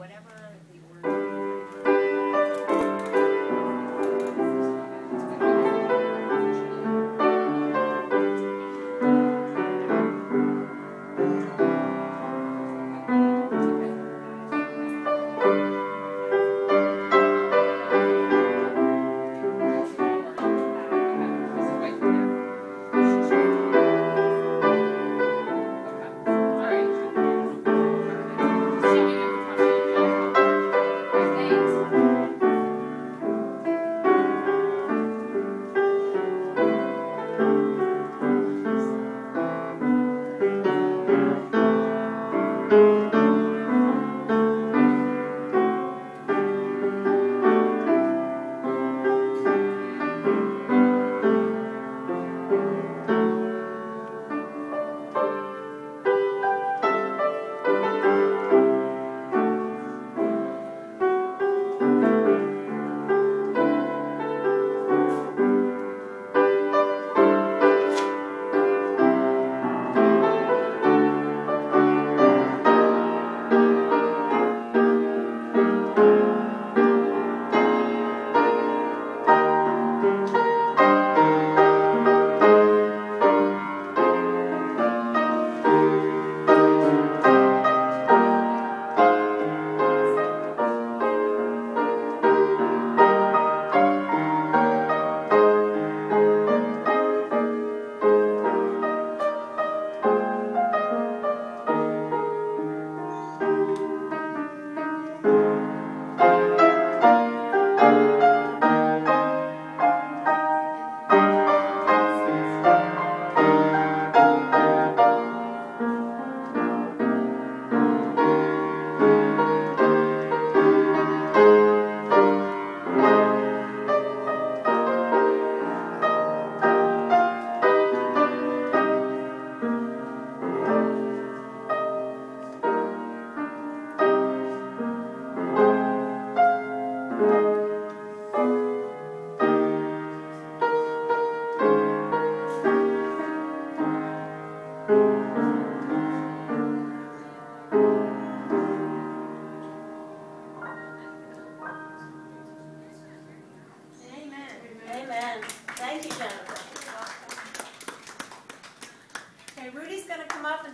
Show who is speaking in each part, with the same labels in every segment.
Speaker 1: whatever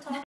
Speaker 2: 사람처럼